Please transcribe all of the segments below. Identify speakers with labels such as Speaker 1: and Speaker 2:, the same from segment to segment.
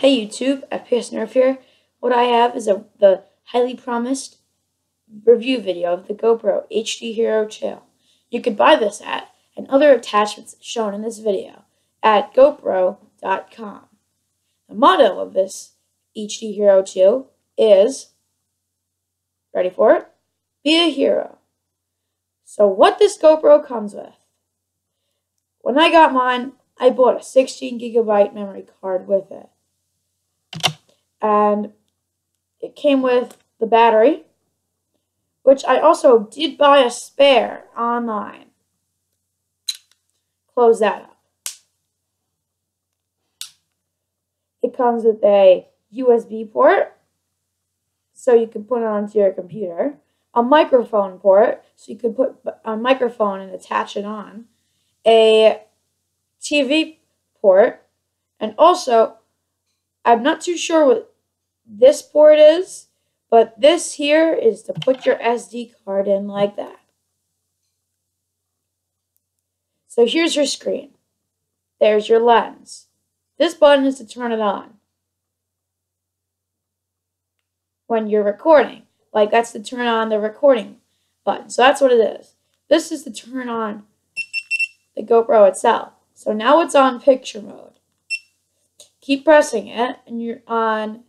Speaker 1: Hey YouTube, FPS Nerf here. What I have is a the highly promised review video of the GoPro HD Hero 2. You can buy this at and other attachments shown in this video at GoPro.com. The motto of this HD Hero 2 is, ready for it? Be a hero. So what this GoPro comes with. When I got mine, I bought a 16 gigabyte memory card with it. And it came with the battery, which I also did buy a spare online. Close that up. It comes with a USB port, so you can put it onto your computer. A microphone port, so you could put a microphone and attach it on. A TV port, and also, I'm not too sure what this port is, but this here is to put your SD card in like that. So here's your screen. There's your lens. This button is to turn it on when you're recording. Like that's to turn on the recording button. So that's what it is. This is to turn on the GoPro itself. So now it's on picture mode. Keep pressing it and you're on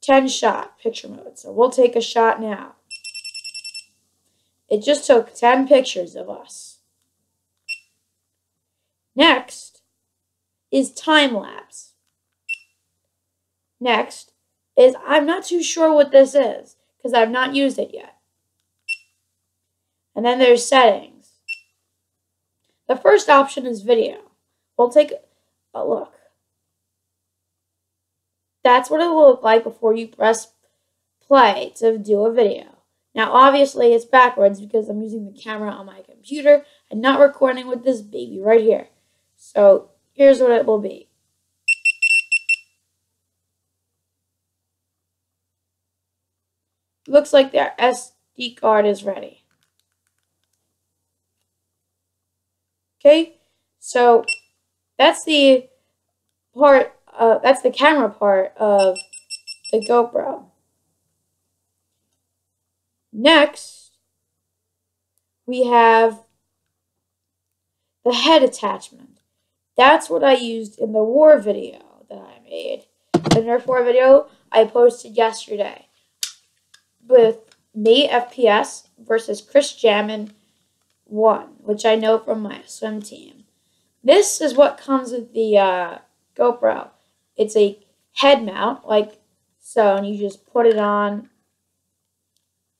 Speaker 1: 10 shot picture mode. So we'll take a shot now. It just took 10 pictures of us. Next is time lapse. Next is I'm not too sure what this is because I've not used it yet. And then there's settings. The first option is video. We'll take a look. That's what it will look like before you press play to do a video. Now, obviously, it's backwards because I'm using the camera on my computer and not recording with this baby right here. So, here's what it will be. Looks like their SD card is ready. Okay, so that's the part, uh, that's the camera part of the GoPro. Next, we have the head attachment. That's what I used in the war video that I made. The Nerf War video I posted yesterday with me, FPS, versus Chris Jammin 1, which I know from my swim team. This is what comes with the uh, GoPro. It's a head mount, like so, and you just put it on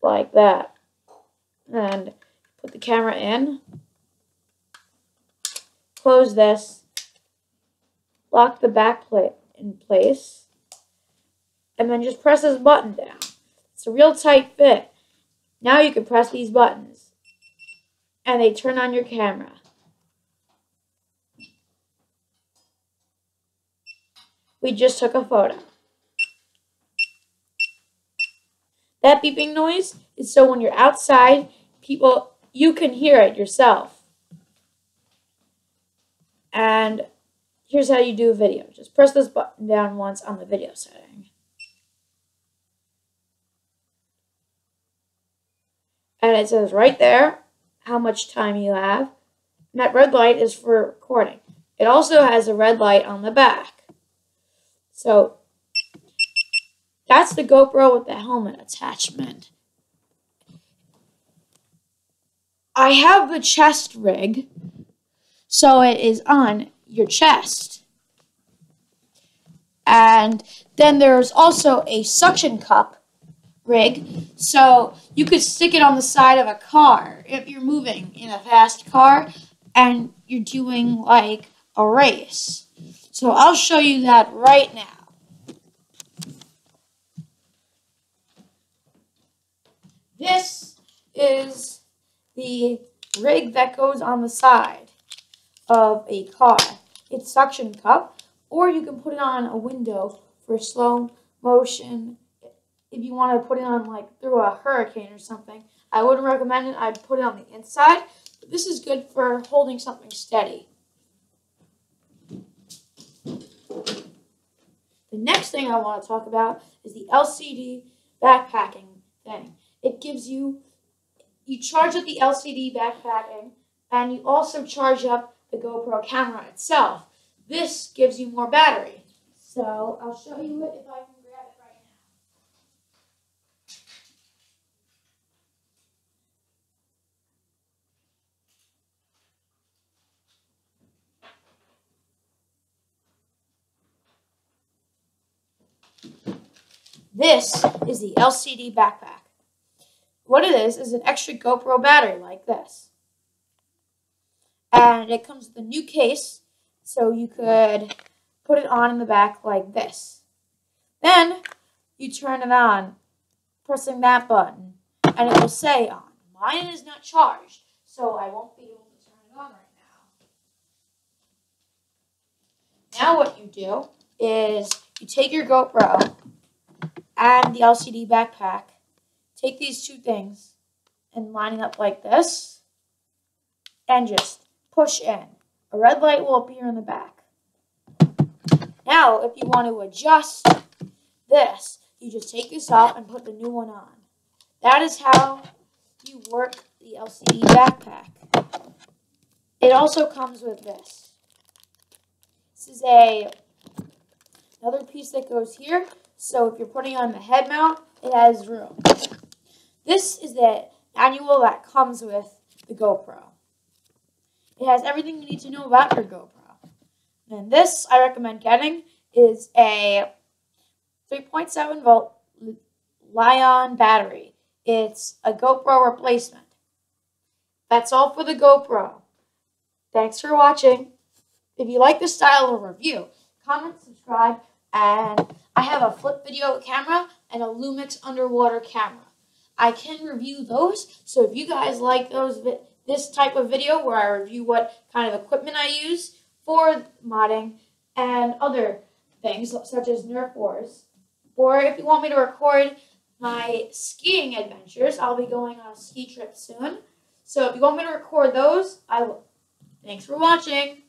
Speaker 1: like that. And put the camera in. Close this. Lock the back plate in place. And then just press this button down. It's a real tight fit. Now you can press these buttons. And they turn on your camera. We just took a photo. That beeping noise is so when you're outside, people, you can hear it yourself. And here's how you do a video. Just press this button down once on the video setting. And it says right there how much time you have. And that red light is for recording. It also has a red light on the back. So that's the GoPro with the helmet attachment. I have the chest rig, so it is on your chest. And then there's also a suction cup rig, so you could stick it on the side of a car if you're moving in a fast car and you're doing like a race. So I'll show you that right now. This is the rig that goes on the side of a car. It's suction cup, or you can put it on a window for slow motion. If you want to put it on like through a hurricane or something, I wouldn't recommend it. I'd put it on the inside. But this is good for holding something steady. The next thing I want to talk about is the LCD backpacking thing. It gives you, you charge up the LCD backpacking and you also charge up the GoPro camera itself. This gives you more battery. So I'll show you it if I can grab it right now. This is the LCD backpack. What it is is an extra GoPro battery like this. And it comes with a new case, so you could put it on in the back like this. Then you turn it on, pressing that button, and it will say on. Mine is not charged, so I won't be able to turn it on right now. Now what you do is you take your GoPro and the LCD backpack, take these two things and line it up like this, and just push in. A red light will appear in the back. Now, if you want to adjust this, you just take this off and put the new one on. That is how you work the LCD backpack. It also comes with this. This is a another piece that goes here. So if you're putting on the head mount, it has room. This is the manual that comes with the GoPro. It has everything you need to know about your GoPro. And this I recommend getting is a 3.7 volt Li-ion battery. It's a GoPro replacement. That's all for the GoPro. Thanks for watching. If you like this style of review, comment, subscribe, and I have a flip video camera and a Lumix underwater camera. I can review those, so if you guys like those this type of video where I review what kind of equipment I use for modding and other things such as Nerf Wars, or if you want me to record my skiing adventures, I'll be going on a ski trip soon. So if you want me to record those, I will. Thanks for watching.